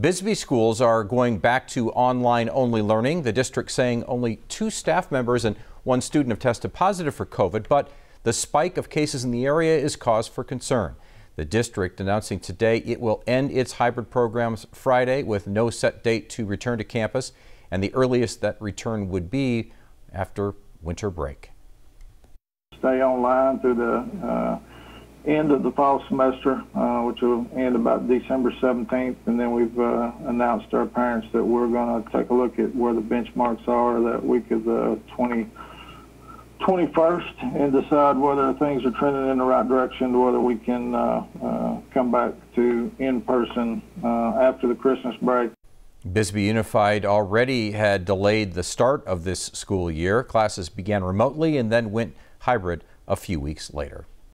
Bisbee schools are going back to online only learning. The district saying only two staff members and one student have tested positive for COVID, but the spike of cases in the area is cause for concern. The district announcing today it will end its hybrid programs Friday with no set date to return to campus, and the earliest that return would be after winter break. Stay online through the uh, end of the fall semester, uh, which will end about December 17th, and then we've uh, announced to our parents that we're going to take a look at where the benchmarks are that week of the 20, 21st and decide whether things are trending in the right direction, whether we can uh, uh, come back to in-person uh, after the Christmas break. Bisbee Unified already had delayed the start of this school year. Classes began remotely and then went hybrid a few weeks later.